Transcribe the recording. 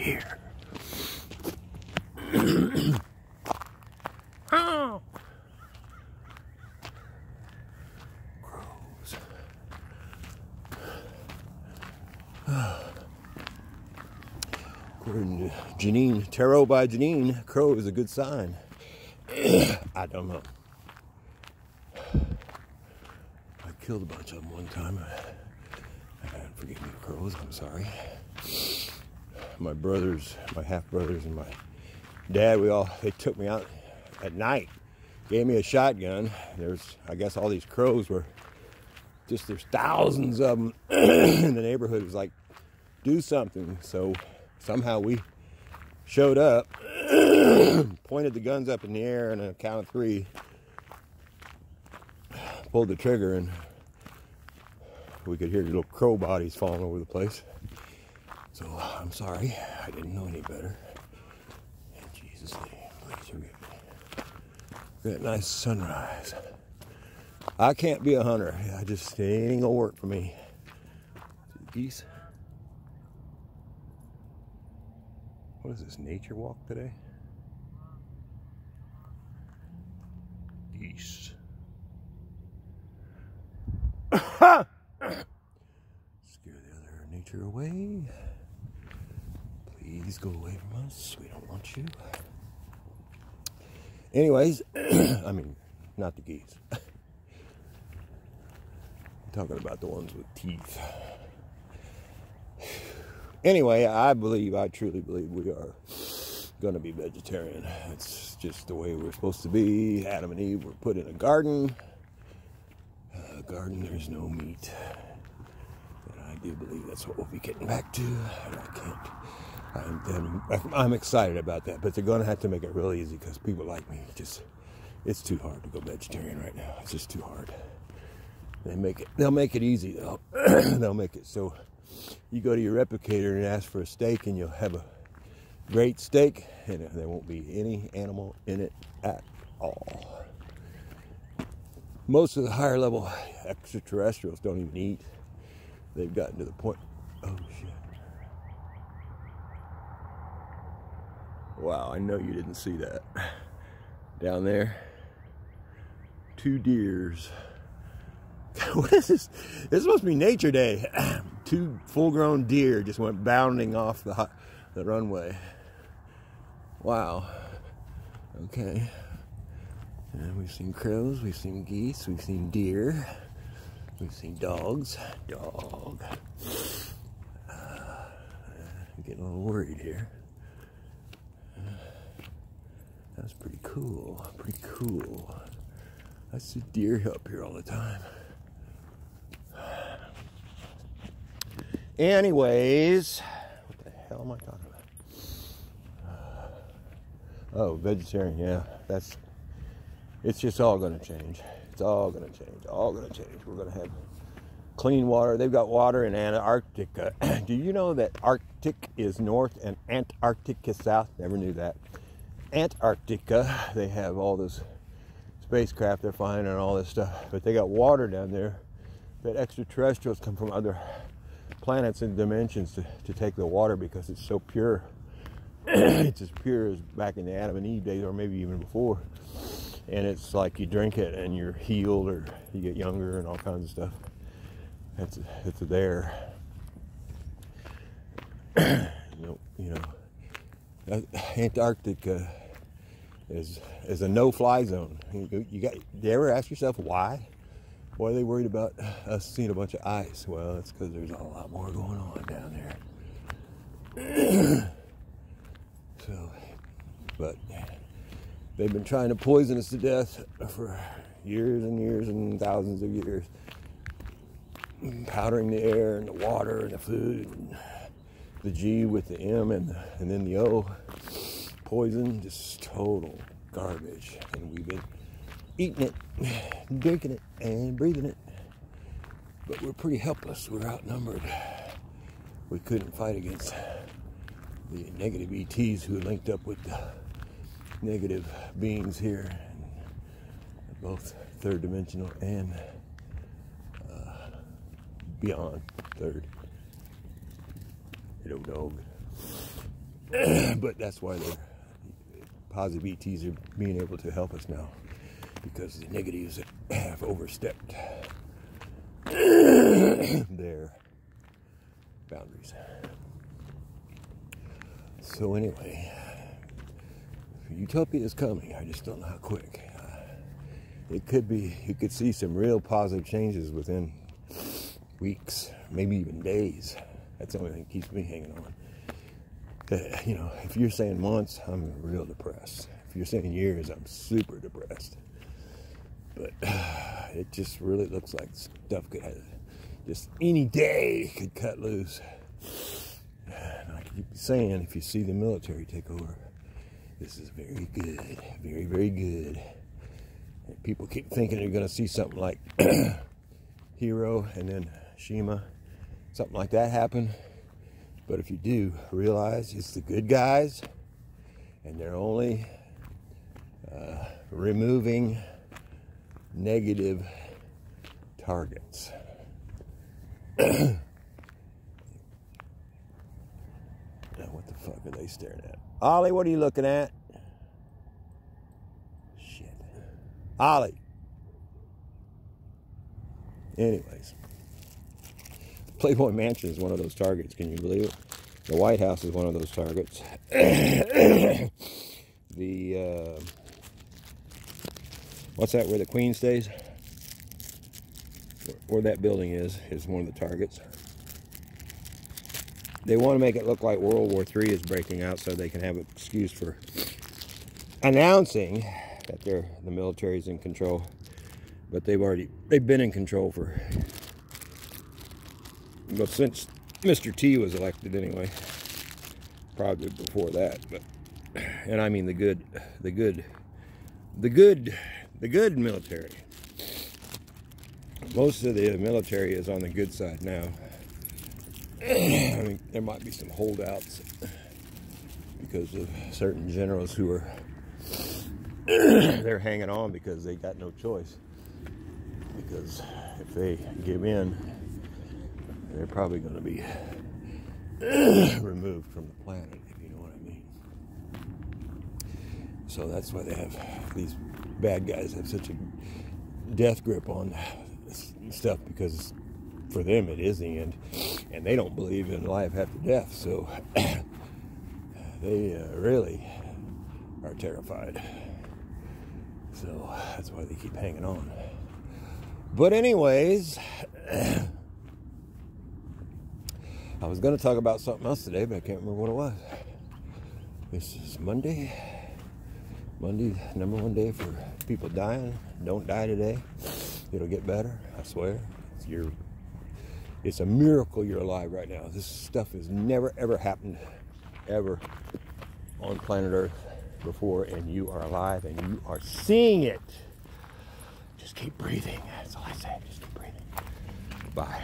here. oh. Crows. According to Janine, tarot by Janine, crow is a good sign. I don't know. I killed a bunch of them one time. And forgive me, crows, I'm sorry. My brothers, my half brothers, and my dad, we all, they took me out at night, gave me a shotgun. There's, I guess, all these crows were just, there's thousands of them in the neighborhood. It was like, do something. So somehow we showed up, pointed the guns up in the air, and on a count of three, pulled the trigger, and we could hear little crow bodies falling over the place. So I'm sorry, I didn't know any better. In Jesus' name, please forgive me. That nice sunrise. I can't be a hunter. I just ain't gonna work for me. Geese. What is this, nature walk today? Geese. Scare the other nature away. Please go away from us. We don't want you. Anyways, I mean, not the geese. Talking about the ones with teeth. Anyway, I believe, I truly believe we are going to be vegetarian. It's just the way we're supposed to be. Adam and Eve were put in a garden. A garden, there's no meat. And I do believe that's what we'll be getting back to. I can't. I'm, I'm, I'm excited about that, but they're going to have to make it real easy because people like me just, it's too hard to go vegetarian right now. It's just too hard. They make it, they'll make it easy though. they'll make it so you go to your replicator and ask for a steak, and you'll have a great steak, and there won't be any animal in it at all. Most of the higher level extraterrestrials don't even eat. They've gotten to the point. Oh shit. Wow, I know you didn't see that. Down there, two deers. what is this? This must be Nature Day. Two full-grown deer just went bounding off the the runway. Wow. Okay. And we've seen crows, we've seen geese, we've seen deer, we've seen dogs. Dog. Uh, I'm getting a little worried here. That's pretty cool. Pretty cool. I see deer up here all the time. Anyways, what the hell am I talking about? Oh, vegetarian, yeah. That's it's just all gonna change. It's all gonna change. All gonna change. We're gonna have clean water. They've got water in Antarctica. Do you know that Arctic is north and Antarctic is south? Never knew that. Antarctica, they have all this spacecraft they're flying and all this stuff, but they got water down there that extraterrestrials come from other planets and dimensions to, to take the water because it's so pure. it's as pure as back in the Adam and Eve days, or maybe even before. And it's like you drink it and you're healed, or you get younger, and all kinds of stuff. It's it's there. you know, you know, Antarctica is is a no-fly zone. You, you got. You ever ask yourself why? Why are they worried about us seeing a bunch of ice? Well, it's because there's a lot more going on down there. so, but they've been trying to poison us to death for years and years and thousands of years. Powdering the air and the water and the food, and the G with the M and, and then the O. Poison, just total garbage. And we've been eating it, drinking it, and breathing it. But we're pretty helpless. We're outnumbered. We couldn't fight against the negative ETs who linked up with the negative beings here, both third dimensional and uh, beyond third. Hello, dog. but that's why the positive ETs are being able to help us now because the negatives have overstepped their boundaries. So anyway, utopia is coming. I just don't know how quick. Uh, it could be. You could see some real positive changes within weeks, maybe even days. That's the only thing that keeps me hanging on. You know, if you're saying months, I'm real depressed. If you're saying years, I'm super depressed. But uh, it just really looks like stuff could have just any day could cut loose. And I keep saying, if you see the military take over, this is very good, very, very good. And people keep thinking they're going to see something like Hero and then Shima, something like that happen. But if you do, realize it's the good guys, and they're only uh, removing negative targets. now, what the fuck are they staring at? Ollie, what are you looking at? Shit. Ollie. Anyways, Playboy Mansion is one of those targets. Can you believe it? The White House is one of those targets. the uh, what's that? Where the Queen stays? Where that building is is one of the targets. They want to make it look like World War III is breaking out, so they can have an excuse for announcing that they're the military's in control. But they've already they've been in control for well since Mr. T was elected anyway. Probably before that, but and I mean the good the good the good the good military. Most of the military is on the good side now. I mean, there might be some holdouts because of certain generals who are they're hanging on because they got no choice. Because if they give in, they're probably going to be removed from the planet, if you know what I mean. So that's why they have these bad guys have such a death grip on stuff because for them it is the end and they don't believe in life after death so they uh, really are terrified so that's why they keep hanging on but anyways i was going to talk about something else today but i can't remember what it was this is monday monday number one day for people dying don't die today it'll get better i swear it's your it's a miracle you're alive right now. This stuff has never ever happened ever on planet Earth before, and you are alive and you are seeing it. Just keep breathing. That's all I say. Just keep breathing. Bye.